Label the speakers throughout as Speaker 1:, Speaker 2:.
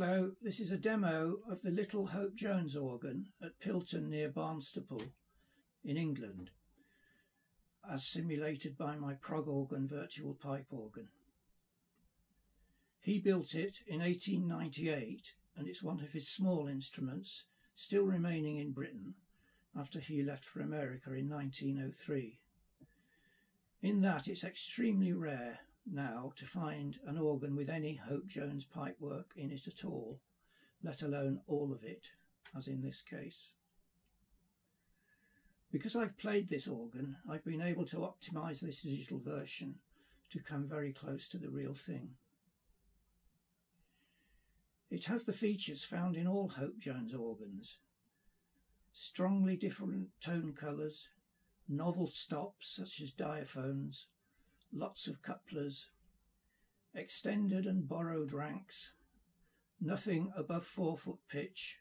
Speaker 1: Hello, this is a demo of the Little Hope Jones organ at Pilton near Barnstaple in England, as simulated by my prog organ virtual pipe organ. He built it in 1898 and it's one of his small instruments still remaining in Britain after he left for America in 1903. In that it's extremely rare now to find an organ with any Hope Jones pipework in it at all, let alone all of it, as in this case. Because I've played this organ, I've been able to optimize this digital version to come very close to the real thing. It has the features found in all Hope Jones organs. Strongly different tone colours, novel stops such as diaphones, lots of couplers, extended and borrowed ranks, nothing above four foot pitch,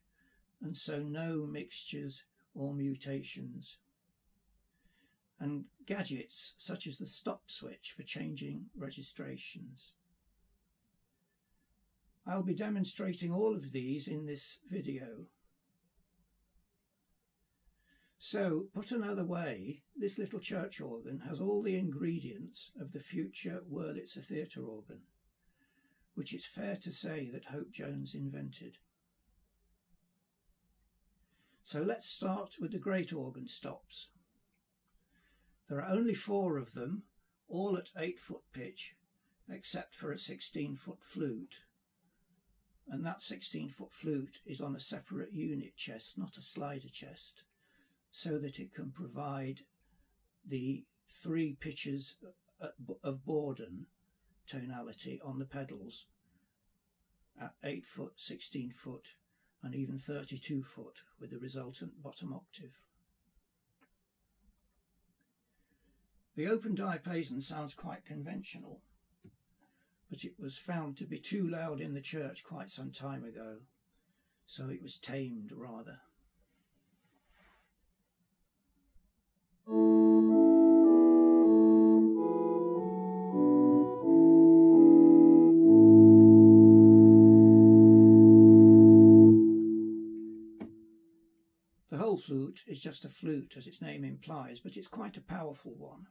Speaker 1: and so no mixtures or mutations. And gadgets such as the stop switch for changing registrations. I'll be demonstrating all of these in this video. So, put another way, this little church organ has all the ingredients of the future Wurlitzer theatre organ, which it's fair to say that Hope Jones invented. So let's start with the great organ stops. There are only four of them, all at 8 foot pitch, except for a 16 foot flute. And that 16 foot flute is on a separate unit chest, not a slider chest so that it can provide the three pitches uh, of Bourdon tonality on the pedals at 8 foot, 16 foot and even 32 foot with the resultant bottom octave. The open diapason sounds quite conventional, but it was found to be too loud in the church quite some time ago, so it was tamed rather. Flute is just a flute as its name implies, but it's quite a powerful one.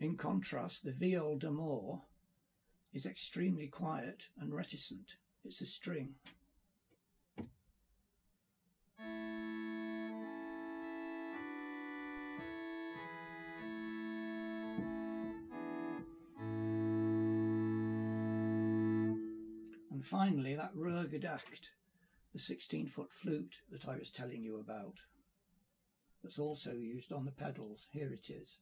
Speaker 1: In contrast, the viol d'amore is extremely quiet and reticent. It's a string. Finally, that Röhrgedacht, the 16 foot flute that I was telling you about, that's also used on the pedals. Here it is.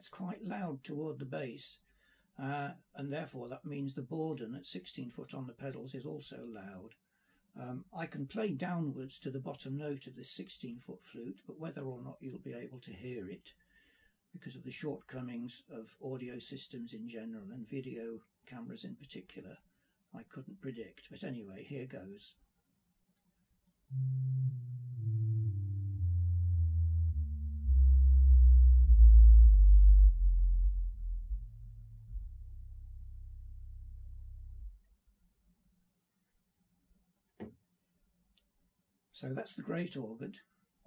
Speaker 1: Gets quite loud toward the bass, uh, and therefore that means the Bourdon at 16 foot on the pedals is also loud. Um, I can play downwards to the bottom note of this 16 foot flute, but whether or not you'll be able to hear it because of the shortcomings of audio systems in general and video cameras in particular, I couldn't predict. But anyway, here goes. So that's the great organ.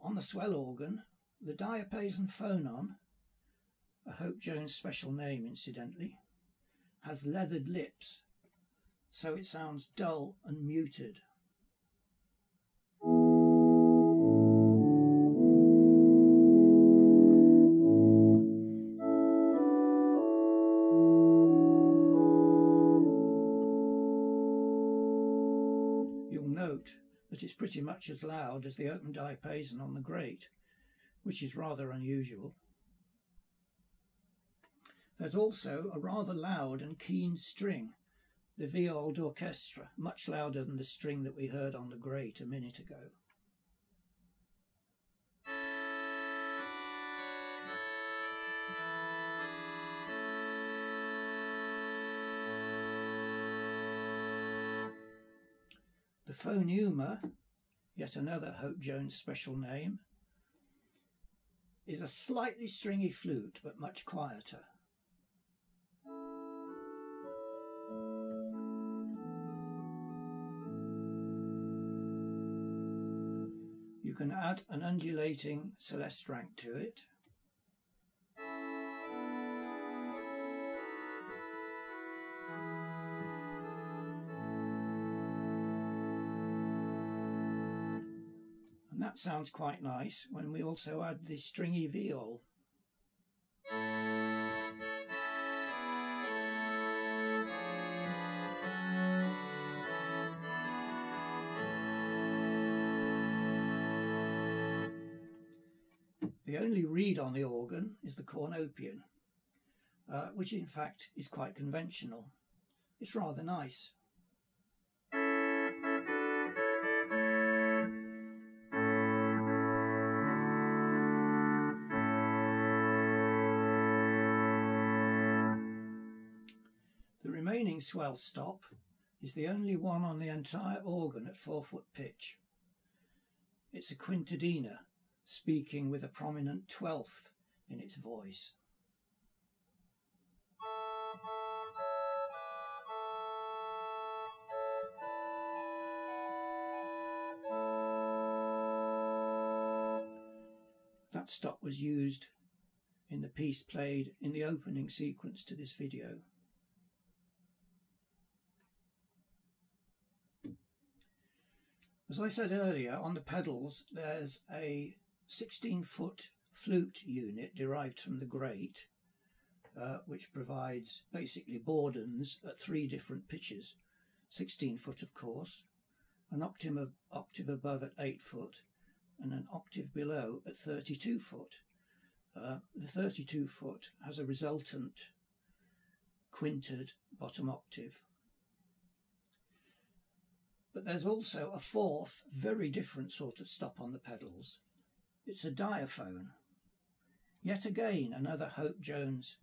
Speaker 1: On the swell organ, the diapason phonon, a Hope Jones special name incidentally, has leathered lips so it sounds dull and muted. Pretty much as loud as the open diapason on the great, which is rather unusual. There's also a rather loud and keen string, the viol d'orchestre, much louder than the string that we heard on the great a minute ago. The phonema, yet another Hope Jones special name, is a slightly stringy flute but much quieter. You can add an undulating celeste rank to it. That sounds quite nice when we also add the stringy viol. The only reed on the organ is the cornopean, uh, which in fact is quite conventional. It's rather nice. Swell stop is the only one on the entire organ at four foot pitch. It's a quintadena, speaking with a prominent twelfth in its voice. That stop was used in the piece played in the opening sequence to this video. As I said earlier, on the pedals there's a 16 foot flute unit derived from the great, uh, which provides basically bourdons at three different pitches 16 foot, of course, an octave, octave above at 8 foot, and an octave below at 32 foot. Uh, the 32 foot has a resultant quinted bottom octave. But there's also a fourth, very different sort of stop on the pedals. It's a diaphone. Yet again, another Hope Jones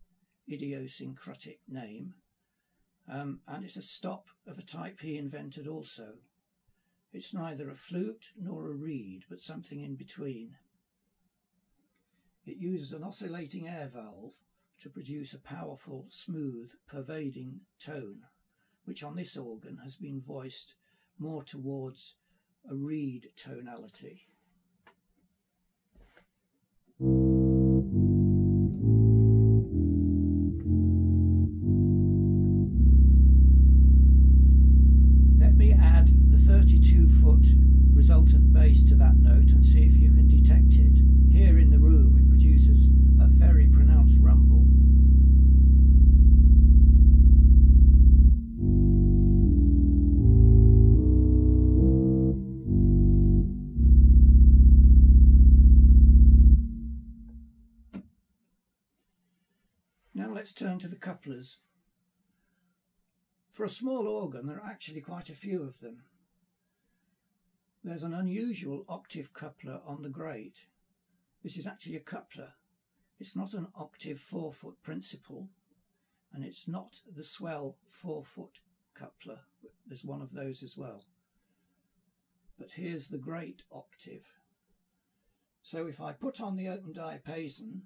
Speaker 1: idiosyncratic name. Um, and it's a stop of a type he invented also. It's neither a flute nor a reed, but something in between. It uses an oscillating air valve to produce a powerful, smooth, pervading tone, which on this organ has been voiced more towards a reed tonality. Let me add the 32 foot resultant bass to that note and see if you can detect it. Here in the room it produces a very pronounced rumble. Let's turn to the couplers. For a small organ, there are actually quite a few of them. There's an unusual octave coupler on the great. This is actually a coupler. It's not an octave four foot principal, and it's not the swell four foot coupler. There's one of those as well. But here's the great octave. So if I put on the open diapason,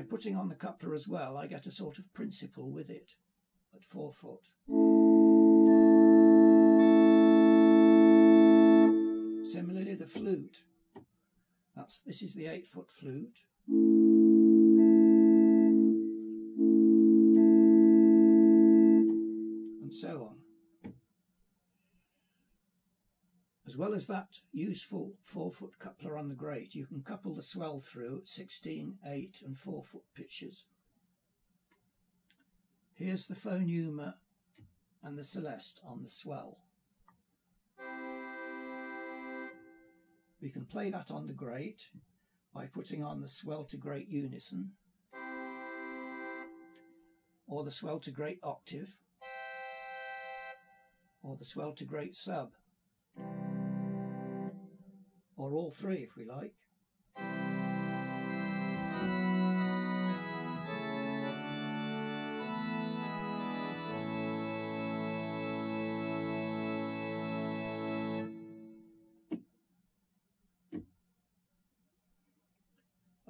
Speaker 1: by putting on the coupler as well, I get a sort of principal with it at four foot. Similarly, the flute. That's this is the eight foot flute. Well as that useful four foot coupler on the great, you can couple the swell through at 16, 8 and 4 foot pitches. Here's the Phonuma and the Celeste on the swell. We can play that on the great by putting on the swell to great unison or the swell to great octave or the swell to great sub or all three if we like.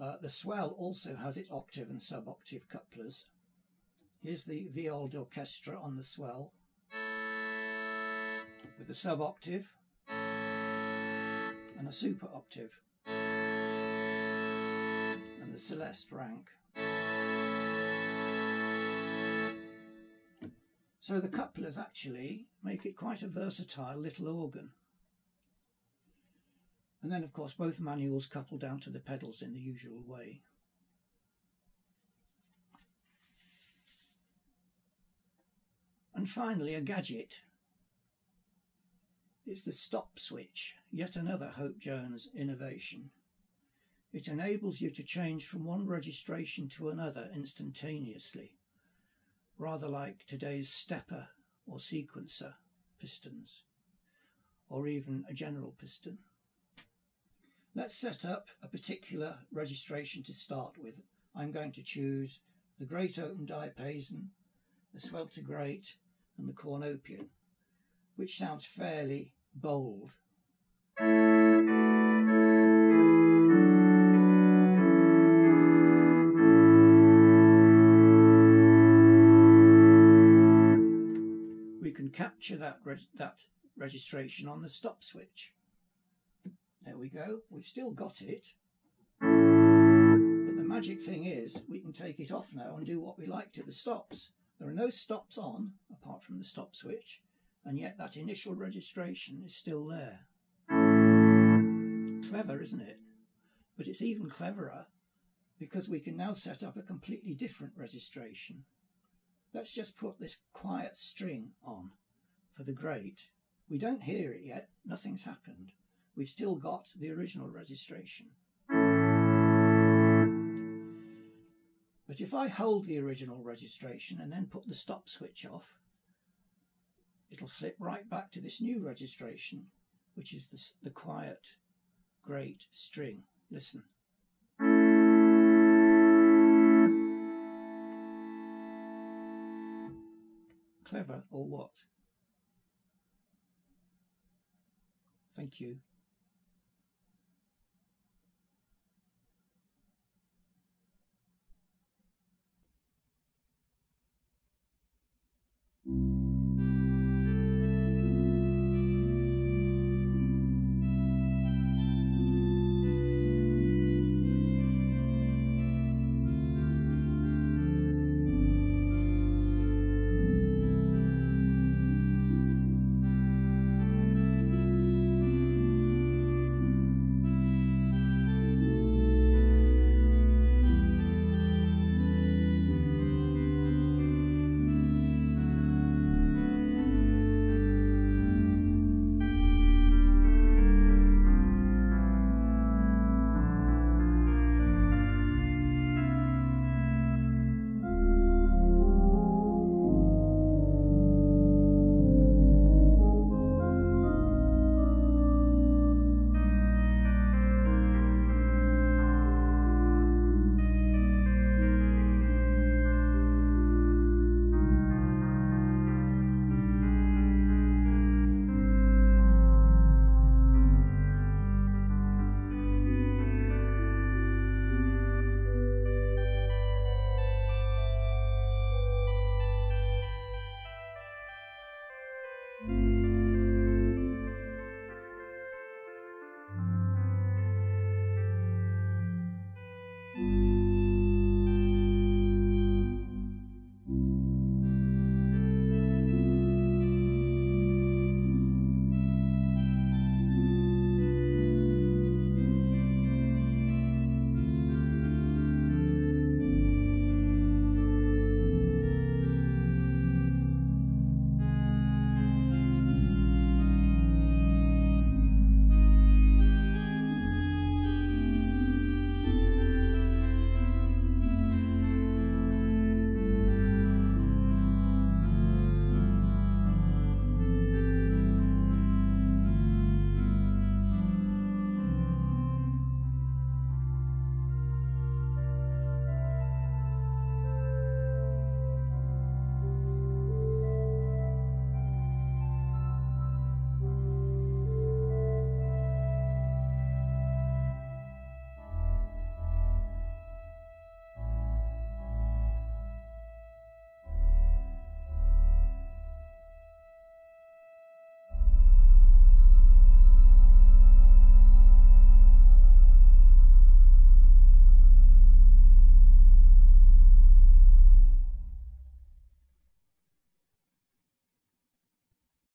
Speaker 1: Uh, the swell also has its octave and sub-octave couplers. Here's the viol d'orchestra on the swell with the sub-octave and a super octave and the celeste rank. So the couplers actually make it quite a versatile little organ. And then of course both manuals couple down to the pedals in the usual way. And finally a gadget. It's the stop switch, yet another Hope Jones innovation. It enables you to change from one registration to another instantaneously, rather like today's stepper or sequencer pistons, or even a general piston. Let's set up a particular registration to start with. I'm going to choose the Great Open Diapason, the Swelter Great and the Cornopean, which sounds fairly bold. We can capture that, that registration on the stop switch. There we go, we've still got it. But the magic thing is we can take it off now and do what we like to the stops. There are no stops on, apart from the stop switch, and yet that initial registration is still there. Clever, isn't it? But it's even cleverer because we can now set up a completely different registration. Let's just put this quiet string on for the great. We don't hear it yet, nothing's happened we've still got the original registration. But if I hold the original registration and then put the stop switch off, it'll flip right back to this new registration, which is the, the quiet, great string. Listen. Clever or what? Thank you.